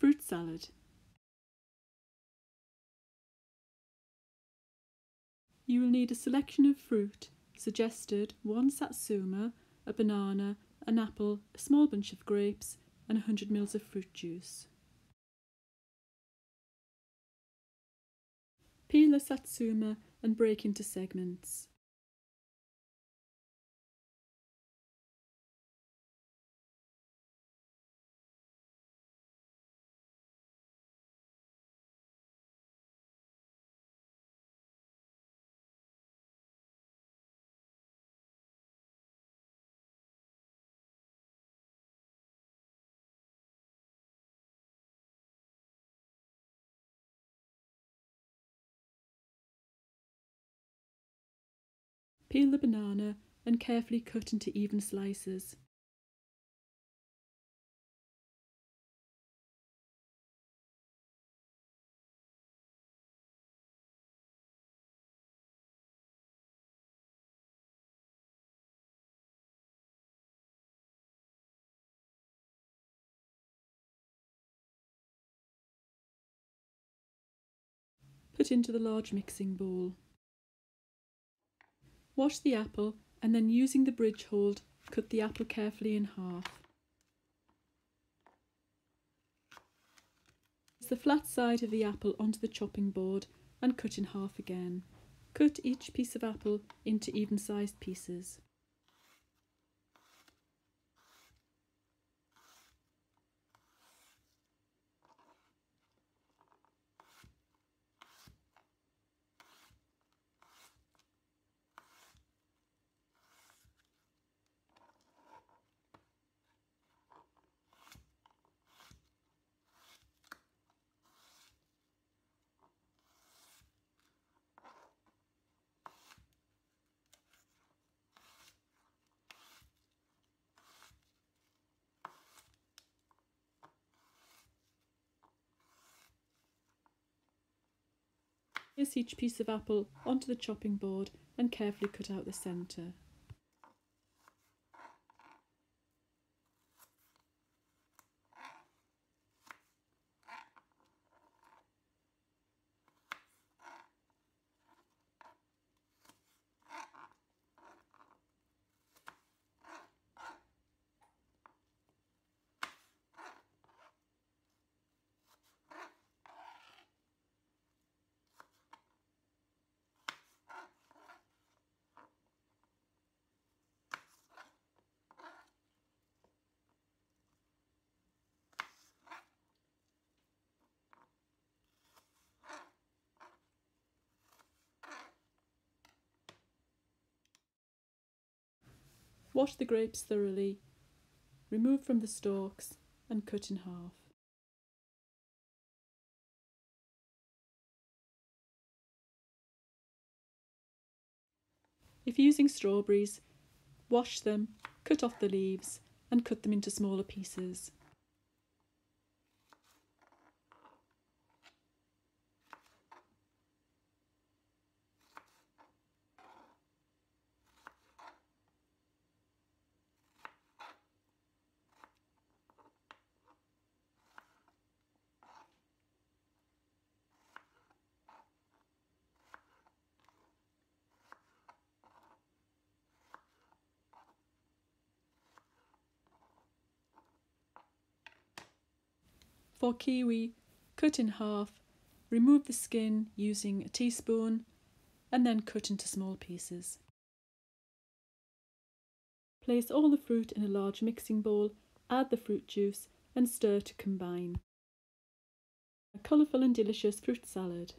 Fruit salad. You will need a selection of fruit, suggested one satsuma, a banana, an apple, a small bunch of grapes, and 100 ml of fruit juice. Peel the satsuma and break into segments. Peel the banana and carefully cut into even slices. Put into the large mixing bowl. Wash the apple and then using the bridge hold, cut the apple carefully in half. Place the flat side of the apple onto the chopping board and cut in half again. Cut each piece of apple into even sized pieces. Place each piece of apple onto the chopping board and carefully cut out the centre. Wash the grapes thoroughly, remove from the stalks and cut in half. If using strawberries, wash them, cut off the leaves and cut them into smaller pieces. For kiwi, cut in half, remove the skin using a teaspoon and then cut into small pieces. Place all the fruit in a large mixing bowl, add the fruit juice and stir to combine. A colourful and delicious fruit salad.